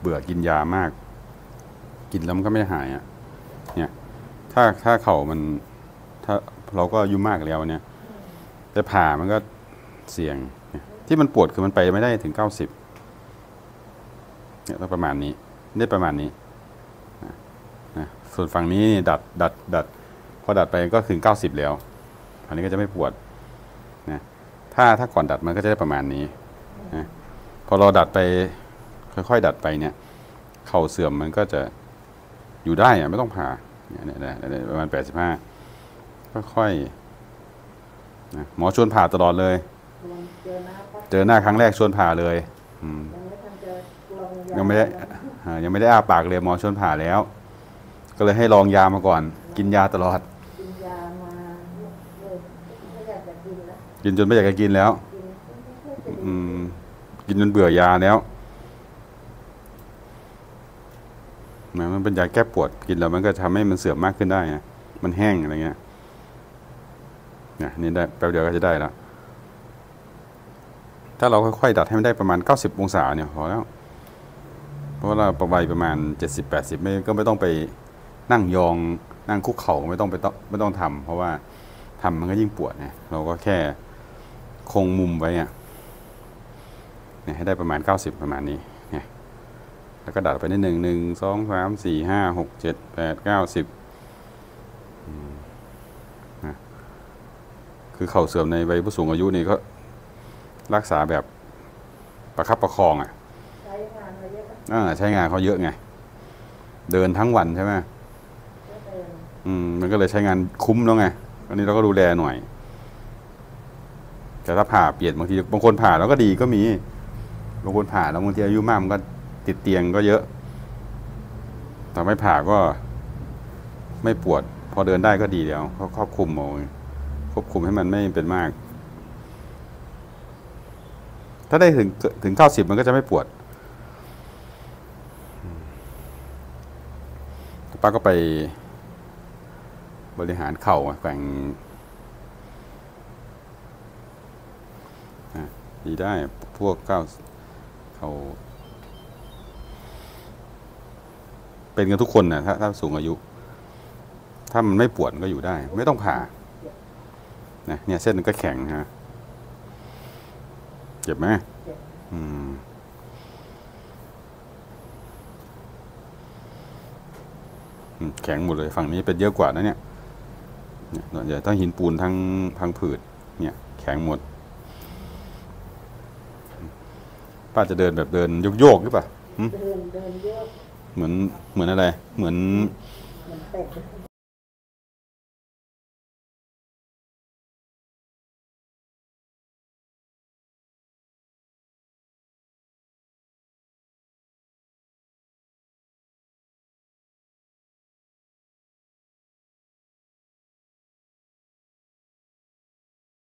เบื่อกินยามาก กินแล้วมันก็ไม่หายอะเนี่ย ถ้าถ้าเข่ามัน ถ้าเราก็อายุมากแล้วเนี่ยจะผ่ามันก็เสี่ยงยที่มันปวดคือมันไปไม่ได้ถึงเก้าสิบเนี่ยต้องประมาณนี้ได้ประมาณนี้นะนะส่วนฝั่งนี้ดัดดัดดัดพอดัดไปก็ถึงเก้าสิบแล้วอันนี้ก็จะไม่ปวดนะถ้าถ้าก่อนดัดมันก็จะได้ประมาณนี้นะพอเราดัดไป ค่อย ๆ ดัดไปเนี่ย เข่าเสื่อมมันก็จะอยู่ได้อะไม่ต้องผ่าเนี่ยเนี่ยประมาณแปดสิบห้าค่อยๆนะหมอชวนผ่าตลอดเลย เจอหน้าครั้งแรกชวนผ่าเลยยังไม่ได้ยังไม่ได้อ้าปากเลยหมอชวนผ่าแล้ว ก็เลยให้ลองยามาก่อน กินยาตลอด กินยามาไม่อยากจะกินแล้วกินจนไม่อยากจะกินแล้ว อืม กินจนเบื่อยาแล้ว มันเป็นยาแก้ปวดกินแล้วมันก็ทำให้มันเสื่อมมากขึ้นได้ไงมันแห้งอะไรเงี้ยนี่ยนี่ได้แป๊บเดียวก็จะได้แล้วถ้าเราค่อยๆดัดให้มันได้ประมาณ 90 องศาเนี่ยพอแล้วเพราะเราประวัยประมาณ 70-80 ไม่ก็ไม่ต้องไปนั่งยองนั่งคุกเข่าไม่ต้องไปต้องไม่ต้องทำเพราะว่าทำมันก็ยิ่งปวดไงเราก็แค่คงมุมไว้อะเนี่ยให้ได้ประมาณ 90 ประมาณนี้ แล้วก็ดัดไปนิดหนึ่งหนึ่งสองสามสี่ห้าหกเจ็ดแปดเก้าสิบอืมนะคือเข่าเสื่อมในวัยผู้สูงอายุนี่ก็รักษาแบบประคับประคองอะใช้งานมาเยอะก็อ่าใช้งานเขาเยอะไง เดินทั้งวันใช่ไหมเดินอืมมันก็เลยใช้งานคุ้มแล้วไงอันนี้เราก็ดูแลหน่อย แต่ถ้าผ่าเปลี่ยนบางทีบางคนผ่าแล้วก็ดีก็มีบางคนผ่าแล้วบางทีอายุมากมันก็ ติดเตียงก็เยอะแต่ไม่ผ่าก็ไม่ปวด พอเดินได้ก็ดีเดียวเขาควบคุมเอาควบคุมให้มันไม่เป็นมาก ถ้าได้ถึงถึงเก้าสิบมันก็จะไม่ปวดป้าก็ไปบริหารเข่าแกว่งอะดีได้พวกเก้าเขา เป็นกันทุกคนนะถ้าถ้าสูงอายุ ถ้ามันไม่ปวดก็อยู่ได้ ไม่ต้องผ่านะเนี่ยเส้นมันก็แข็งฮะเจ็บไหมอืมแข็งหมดเลยฝั่งนี้เป็นเยอะกว่านะเนี่ยเนี่ยส่วนใหญ่ทั้งหินปูนทั้งพังผืด เนี่ย แข็งหมด ป้าจะเดินแบบเดินโยกๆหรือเปล่าเดินเดินเยอะ เหมือนเหมือนอะไร เหมือน